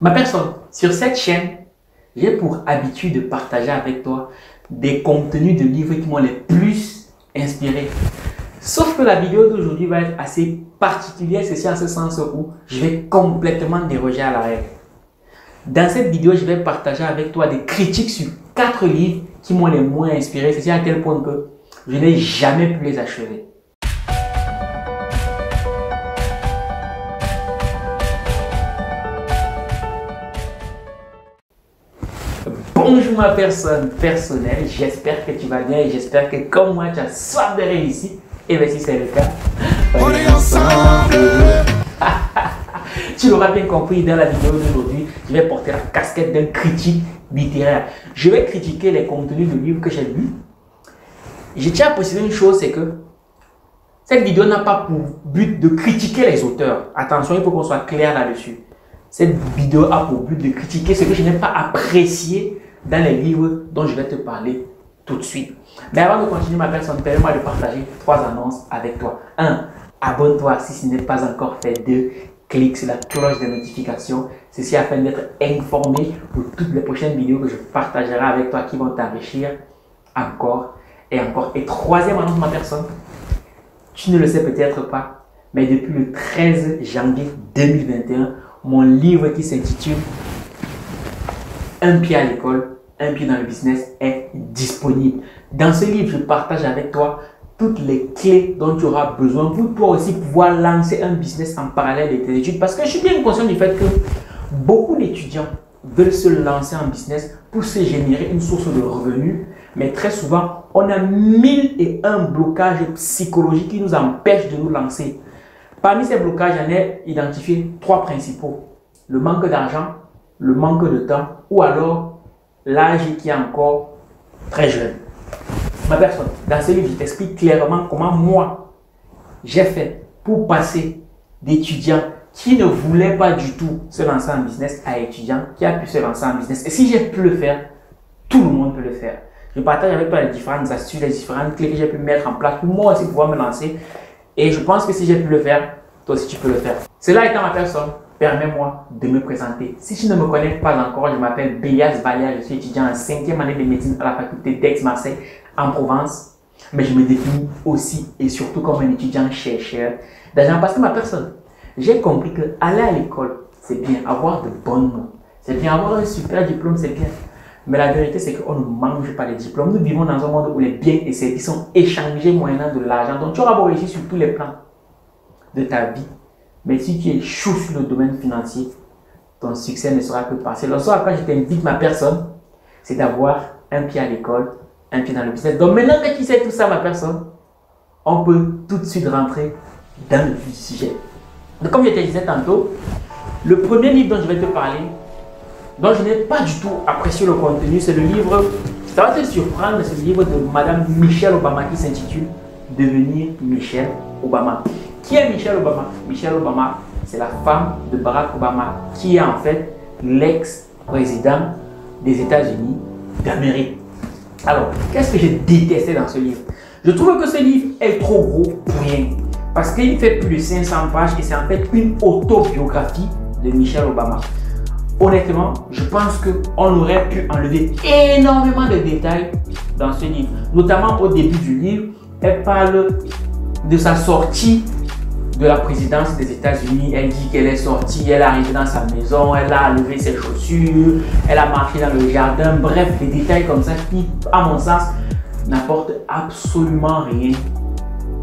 Ma personne, sur cette chaîne, j'ai pour habitude de partager avec toi des contenus de livres qui m'ont les plus inspiré. Sauf que la vidéo d'aujourd'hui va être assez particulière, c'est en ce sens où je vais complètement déroger à la règle. Dans cette vidéo, je vais partager avec toi des critiques sur quatre livres qui m'ont les moins inspiré, c'est à tel point que je n'ai jamais pu les achever. Bonjour ma personne personnelle, j'espère que tu vas bien et j'espère que comme moi tu as soif de réussir. Et bien si c'est le cas, on est ensemble. tu l'auras bien compris dans la vidéo d'aujourd'hui, je vais porter la casquette d'un critique littéraire. Je vais critiquer les contenus de livres que j'ai lus. Je tiens à préciser une chose, c'est que cette vidéo n'a pas pour but de critiquer les auteurs. Attention, il faut qu'on soit clair là-dessus. Cette vidéo a pour but de critiquer ce que je n'ai pas apprécié dans les livres dont je vais te parler tout de suite. Mais avant de continuer ma personne, permets-moi de partager trois annonces avec toi. 1. Abonne-toi si ce n'est pas encore fait. 2. Clique sur la cloche de notification. Ceci afin d'être informé pour toutes les prochaines vidéos que je partagerai avec toi qui vont t'enrichir encore et encore. Et troisième annonce, ma personne, tu ne le sais peut-être pas, mais depuis le 13 janvier 2021, mon livre qui s'intitule Un pied à l'école, un pied dans le business est disponible. Dans ce livre, je partage avec toi toutes les clés dont tu auras besoin pour toi aussi pouvoir lancer un business en parallèle de tes études. Parce que je suis bien conscient du fait que beaucoup d'étudiants veulent se lancer en business pour se générer une source de revenus. Mais très souvent, on a mille et un blocages psychologiques qui nous empêchent de nous lancer. Parmi ces blocages, j'en ai identifié trois principaux. Le manque d'argent, le manque de temps ou alors l'âge qui est encore très jeune. Ma personne, dans ce livre, je t'explique clairement comment moi, j'ai fait pour passer d'étudiant qui ne voulait pas du tout se lancer en business à étudiant qui a pu se lancer en business. Et si j'ai pu le faire, tout le monde peut le faire. Je partage avec toi les différentes astuces, les différentes clés que j'ai pu mettre en place pour moi aussi pouvoir me lancer et je pense que si j'ai pu le faire, toi aussi tu peux le faire. Cela étant ma personne, permets-moi de me présenter. Si tu ne me connais pas encore, je m'appelle Bélias Balia, je suis étudiant en cinquième année de médecine à la faculté d'Aix-Marseille en Provence. Mais je me définis aussi et surtout comme un étudiant chercheur d'argent parce que ma personne, j'ai compris que aller à l'école, c'est bien, avoir de bonnes notes, c'est bien, avoir un super diplôme, c'est bien. Mais la vérité, c'est qu'on ne mange pas les diplômes. Nous vivons dans un monde où les biens et services sont échangés moyennant de l'argent. Donc, tu auras beau réussir sur tous les plans de ta vie. Mais si tu échoues sur le domaine financier, ton succès ne sera que partiel. Le quand je t'invite ma personne, c'est d'avoir un pied à l'école, un pied dans le business. Donc, maintenant que tu sais tout ça, ma personne, on peut tout de suite rentrer dans le sujet. Donc, comme je te disais tantôt, le premier livre dont je vais te parler, donc je n'ai pas du tout apprécié le contenu. C'est le livre, ça va te surprendre, c'est le livre de Madame Michelle Obama qui s'intitule Devenir Michelle Obama. Qui est Michelle Obama? Michelle Obama, c'est la femme de Barack Obama, qui est en fait l'ex-président des États-Unis d'Amérique. Alors, qu'est-ce que j'ai détesté dans ce livre? Je trouve que ce livre est trop gros pour rien. Parce qu'il fait plus de 500 pages et c'est en fait une autobiographie de Michelle Obama honnêtement, je pense qu'on aurait pu enlever énormément de détails dans ce livre. Notamment au début du livre, elle parle de sa sortie de la présidence des États-Unis. Elle dit qu'elle est sortie, elle est arrivée dans sa maison, elle a levé ses chaussures, elle a marché dans le jardin. Bref, des détails comme ça qui, à mon sens, n'apportent absolument rien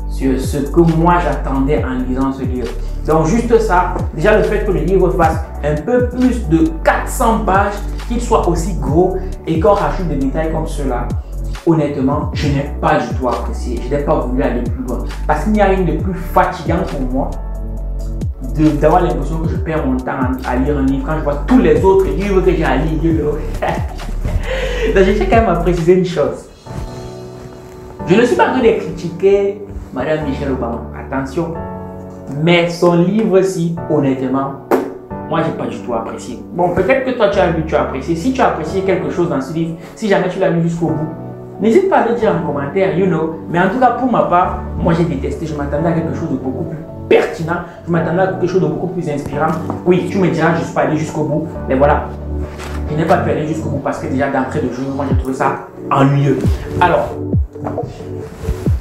sur ce que moi j'attendais en lisant ce livre. Donc juste ça, déjà le fait que le livre fasse un peu plus de 400 pages, qu'il soit aussi gros et qu'on rajoute des détails comme cela, honnêtement, je n'ai pas du tout apprécié. Je n'ai pas voulu aller plus loin. Parce qu'il n'y a rien de plus fatigant pour moi d'avoir l'impression que je perds mon temps à lire un livre quand je vois tous les autres livres que j'ai à lire. Donc je tiens quand même à préciser une chose. Je ne suis pas en train critiquer Madame Michelle Obama. Attention. Mais son livre-ci, honnêtement, moi, j'ai pas du tout apprécié. Bon, peut-être que toi, tu as lu, tu as apprécié. Si tu as apprécié quelque chose dans ce livre, si jamais tu l'as lu jusqu'au bout, n'hésite pas à le dire en commentaire, you know. Mais en tout cas, pour ma part, moi, j'ai détesté. Je m'attendais à quelque chose de beaucoup plus pertinent. Je m'attendais à quelque chose de beaucoup plus inspirant. Oui, tu me diras, je ne suis pas allé jusqu'au bout. Mais voilà, je n'ai pas pu aller jusqu'au bout parce que déjà d'entrée de jeu, moi j'ai trouvé ça ennuyeux. Alors,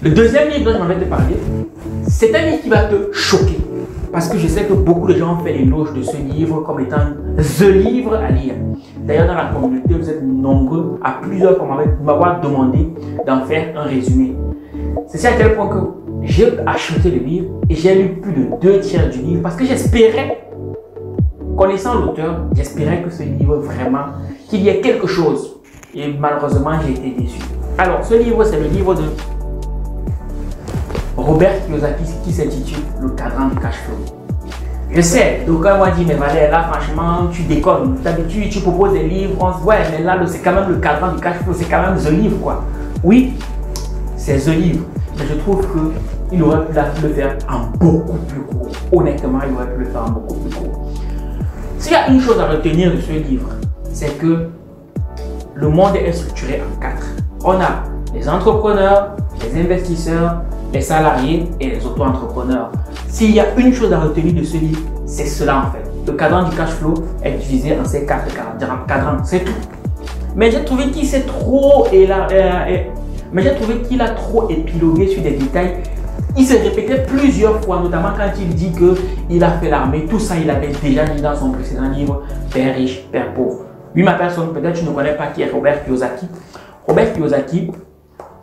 le deuxième livre dont je vais te parler, c'est un livre qui va te choquer. Parce que je sais que beaucoup de gens ont fait l'éloge de ce livre comme étant THE livre à lire. D'ailleurs, dans la communauté, vous êtes nombreux à plusieurs fois m'avoir demandé d'en faire un résumé. C'est à tel point que j'ai acheté le livre et j'ai lu plus de deux tiers du livre parce que j'espérais, connaissant l'auteur, j'espérais que ce livre vraiment, qu'il y ait quelque chose. Et malheureusement, j'ai été déçu. Alors, ce livre, c'est le livre de Robert Kiyosaki qui s'intitule Le cadran du cash flow. Je sais, d'aucuns m'ont dit, mais Valère, là, franchement, tu déconnes. D'habitude, tu proposes des livres, on se ouais, mais là, c'est quand même le cadran du cash flow, c'est quand même The Livre, quoi. Oui, c'est The Livre, mais je trouve qu'il aurait pu le faire en beaucoup plus court. Honnêtement, il aurait pu le faire en beaucoup plus court. S'il y a une chose à retenir de ce livre, c'est que le monde est structuré en quatre. On a les entrepreneurs, les investisseurs, les salariés et les auto-entrepreneurs. S'il y a une chose à retenir de ce livre, c'est cela en fait. Le cadran du cash flow est divisé en ces quatre cadrans, c'est tout. Mais j'ai trouvé qu'il s'est trop et euh, mais j'ai trouvé qu'il a trop épilogué sur des détails. Il se répétait plusieurs fois, notamment quand il dit que il a fait l'armée. Tout ça, il avait déjà dit dans son précédent livre, Père riche, Père pauvre. Lui, ma personne, peut-être tu ne connais pas qui est Robert Kiyosaki. Robert Kiyosaki,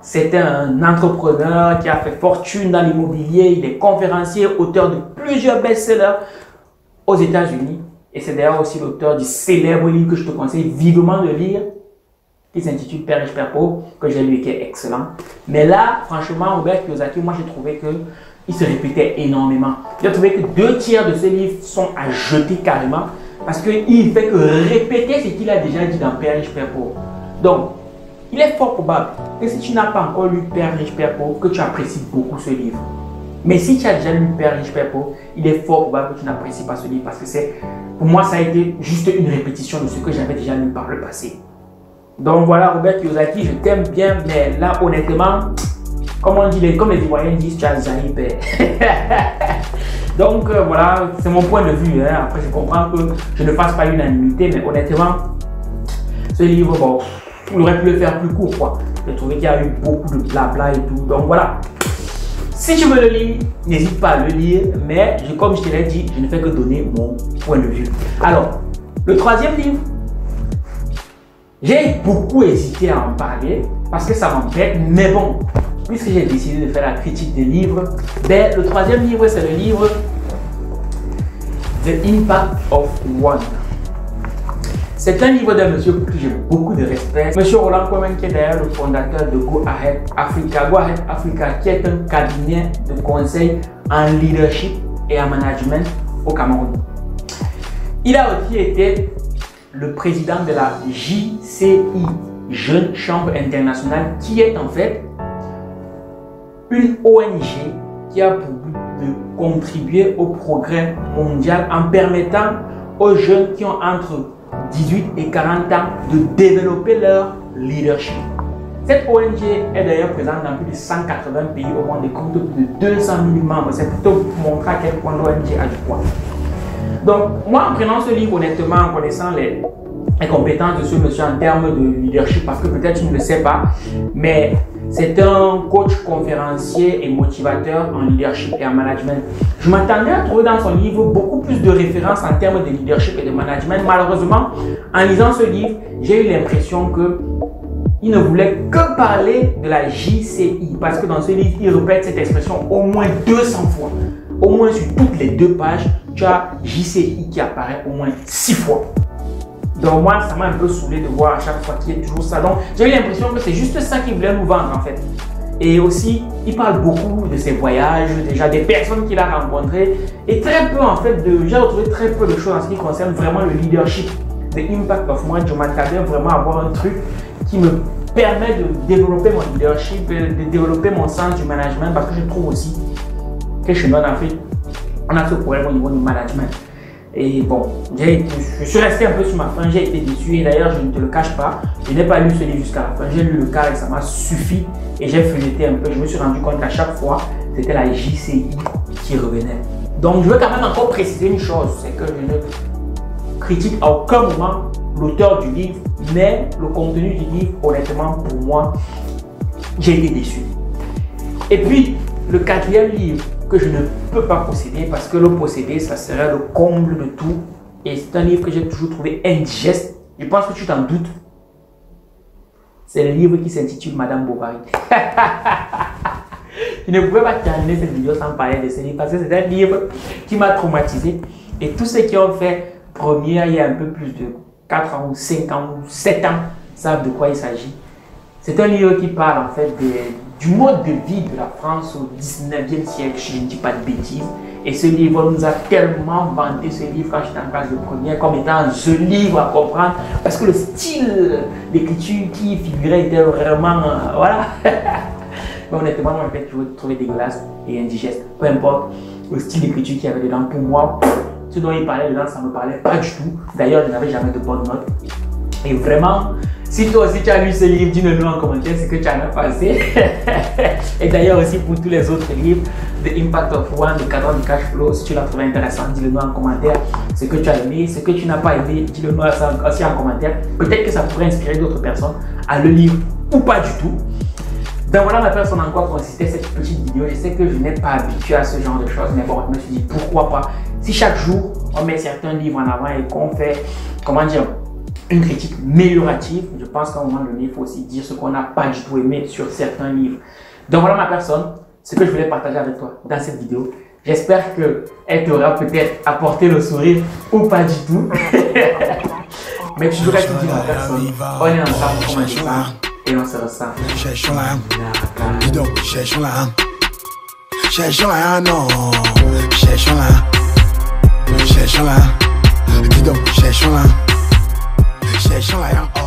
c'est un entrepreneur qui a fait fortune dans l'immobilier. Il est conférencier, auteur de plusieurs best-sellers aux États-Unis. Et c'est d'ailleurs aussi l'auteur du célèbre livre que je te conseille vivement de lire, qui s'intitule Père riche, Père pauvre, que j'ai lu et qui est excellent. Mais là, franchement, Robert Kiyosaki, moi j'ai trouvé que il se répétait énormément. J'ai trouvé que deux tiers de ses livres sont à jeter carrément parce qu'il fait que répéter ce qu'il a déjà dit dans Père riche, Père pauvre. Donc, il est fort probable que si tu n'as pas encore lu Père riche, Père pauvre, que tu apprécies beaucoup ce livre. Mais si tu as déjà lu Père riche, Père pauvre, il est fort probable que tu n'apprécies pas ce livre parce que c'est, pour moi, ça a été juste une répétition de ce que j'avais déjà lu par le passé. Donc voilà, Robert Kiyosaki, je t'aime bien, mais là, honnêtement, comme on dit, comme les Ivoiriens disent, tu as hyper. Donc euh, voilà, c'est mon point de vue. Hein. Après, je comprends que je ne fasse pas l'unanimité, mais honnêtement, ce livre, bon, on aurait pu le faire plus court, quoi. J'ai trouvé qu'il y a eu beaucoup de blabla et tout. Donc voilà. Si tu veux le lire, n'hésite pas à le lire. Mais comme je te l'ai dit, je ne fais que donner mon point de vue. Alors, le troisième livre, j'ai beaucoup hésité à en parler parce que ça m'embête. Mais bon, puisque j'ai décidé de faire la critique des livres, ben, le troisième livre, c'est le livre The Impact of One. C'est un livre d'un monsieur pour qui j'ai beaucoup de respect. Monsieur Roland Kwame, qui est d'ailleurs le fondateur de Go Ahead Africa. Go Ahead Africa, qui est un cabinet de conseil en leadership et en management au Cameroun. Il a aussi été le président de la JCI, Jeune Chambre Internationale, qui est en fait une ONG qui a pour but de contribuer au progrès mondial en permettant aux jeunes qui ont entre 18 et 40 ans de développer leur leadership. Cette ONG est d'ailleurs présente dans plus de 180 pays au monde et compte plus de 200 000 membres. C'est plutôt pour montrer à quel point l'ONG a du poids. Donc, moi, en prenant ce livre, honnêtement, en connaissant les, les compétences de ce monsieur en termes de leadership, parce que peut-être tu ne le sais pas, mais c'est un coach conférencier et motivateur en leadership et en management. Je m'attendais à trouver dans son livre beaucoup plus de références en termes de leadership et de management. Malheureusement, en lisant ce livre, j'ai eu l'impression que il ne voulait que parler de la JCI parce que dans ce livre, il répète cette expression au moins 200 fois. Au moins sur toutes les deux pages, tu as JCI qui apparaît au moins 6 fois. Donc moi, ça m'a un peu saoulé de voir à chaque fois qu'il y a toujours ça. Donc j'ai eu l'impression que c'est juste ça qu'il voulait nous vendre en fait. Et aussi, il parle beaucoup de ses voyages, déjà des personnes qu'il a rencontrées. Et très peu en fait de... J'ai retrouvé très peu de choses en ce qui concerne vraiment le leadership. The Impact of Moi, je m'attendais vraiment à avoir un truc qui me permet de développer mon leadership, de développer mon sens du management parce que je trouve aussi que chez nous en Afrique, on a ce problème au niveau du management. Et bon, je suis resté un peu sur ma fin, j'ai été déçu et d'ailleurs je ne te le cache pas, je n'ai pas lu ce livre jusqu'à la fin, j'ai lu le cas et ça m'a suffi et j'ai feuilleté un peu, je me suis rendu compte qu'à chaque fois c'était la JCI qui revenait. Donc, je veux quand même encore préciser une chose, c'est que je ne critique à aucun moment l'auteur du livre, mais le contenu du livre, honnêtement, pour moi, j'ai été déçu. Et puis, le quatrième livre que je ne peux pas posséder, parce que le posséder, ça serait le comble de tout, et c'est un livre que j'ai toujours trouvé indigeste. Je pense que tu t'en doutes. C'est le livre qui s'intitule Madame Bovary. je ne pouvais pas terminer cette vidéo sans parler de ce livre parce que c'est un livre qui m'a traumatisé. Et tous ceux qui ont fait première il y a un peu plus de 4 ans ou 5 ans ou 7 ans savent de quoi il s'agit. C'est un livre qui parle en fait du mode de vie de la France au 19e siècle, je ne dis pas de bêtises. Et ce livre nous a tellement vanté ce livre quand j'étais en classe de première comme étant ce livre à comprendre parce que le style d'écriture qui figurait était vraiment. Euh, voilà. Mais honnêtement, moi, je toujours trouvé dégueulasse et indigeste. Peu importe le style d'écriture qu'il y avait dedans, pour moi, ce dont il parlait dedans, ça ne me parlait pas du tout. D'ailleurs, je n'avais jamais de bonnes notes. Et vraiment, si toi aussi tu as lu ce livre, dis-le nous en commentaire ce que tu en as pensé. et d'ailleurs aussi pour tous les autres livres, The Impact of One, The Cadre du Cash Flow, si tu l'as trouvé intéressant, dis-le nous en commentaire ce que tu as aimé, ce que tu n'as pas aimé, dis-le nous aussi en commentaire. Peut-être que ça pourrait inspirer d'autres personnes à le lire ou pas du tout. Donc voilà ma personne en quoi consistait cette petite vidéo. Je sais que je n'ai pas habitué à ce genre de choses, mais bon, je me suis dit pourquoi pas? Si chaque jour on met certains livres en avant et qu'on fait, comment dire, une critique améliorative, je pense qu'à un moment donné, il faut aussi dire ce qu'on n'a pas du tout aimé sur certains livres. Donc voilà ma personne, ce que je voulais partager avec toi dans cette vidéo. J'espère qu'elle t'aura peut-être apporté le sourire ou pas du tout. Mais tu devrais te dire ma personne, on est ensemble et on se. Cherchons la Dis donc, cherchons la Cherchons la non. Cherchons la Cherchons la Dis donc, cherchons la Cherchons la